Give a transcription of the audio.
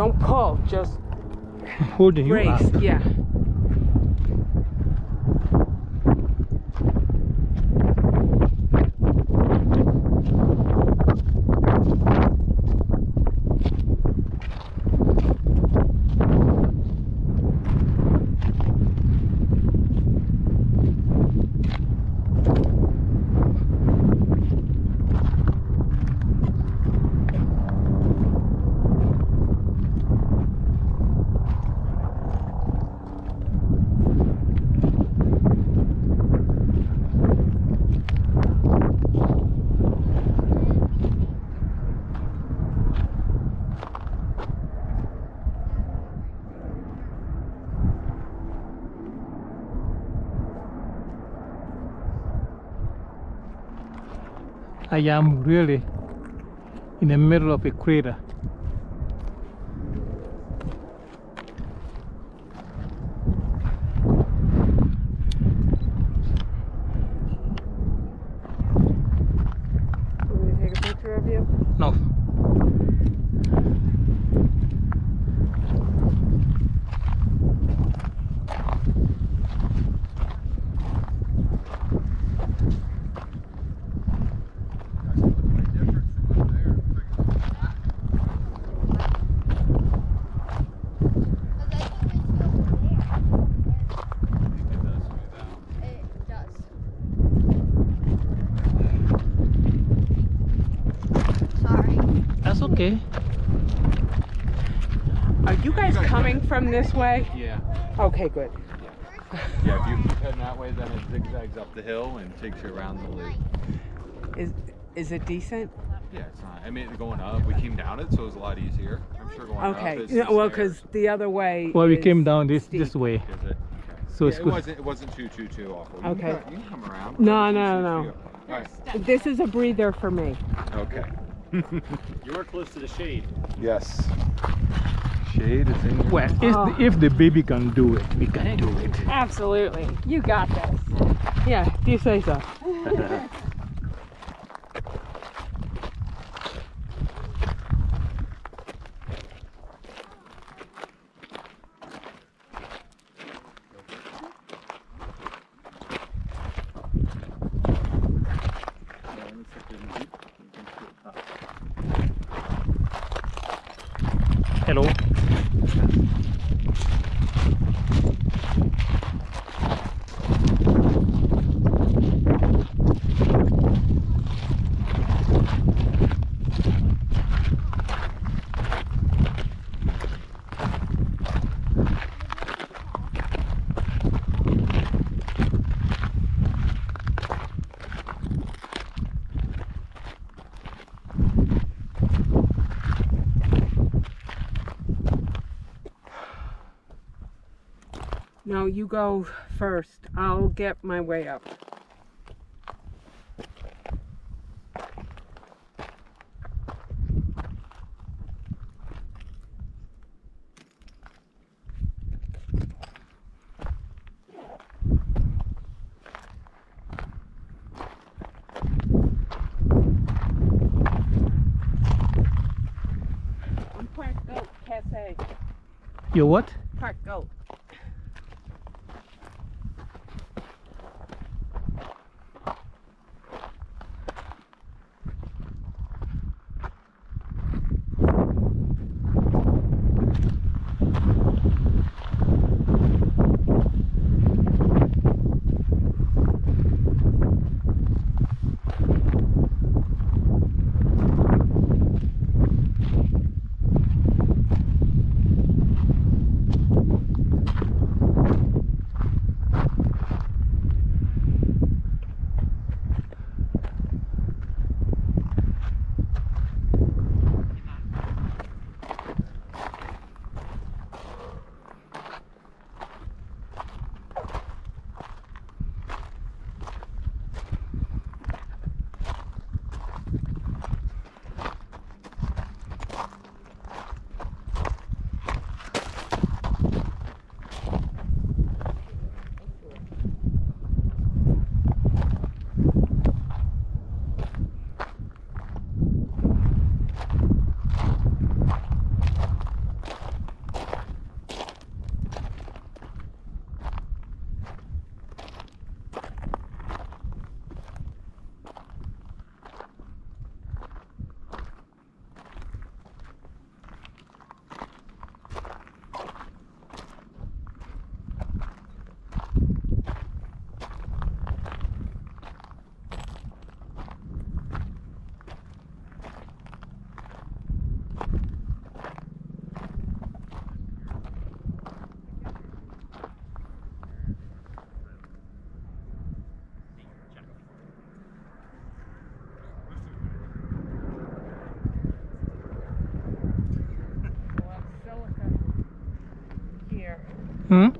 Don't pull, just Holding you up. race. Yeah. I am really in the middle of a crater. Want me to take a picture of you? No. It does. Sorry. That's okay. Are you guys coming from this way? Yeah. Okay, good. Yeah, if you keep heading that way, then it zigzags up the hill and takes you around the loop. Is is it decent? Yeah, it's not. I mean, going up, we came down it, so it was a lot easier. I'm sure going up Okay. Yeah, well, because the other way. Well, we is came down this steep. this way, Is it? Okay. so Yeah, it's it good. wasn't. It wasn't too too too awful. You Okay. Can, you can come around. No, Whatever no, no. you. All right. This is a breather for me. Okay. You are close to the shade. Yes. Shade is in your. Well, if, Oh. the, ah. if the baby can do it, we can do it. Absolutely. You got this. Yeah, do you say so. Hello. No, you go first. I'll get my way up. I'm Park Goat Cafe. You what? Park Goat. Hmm?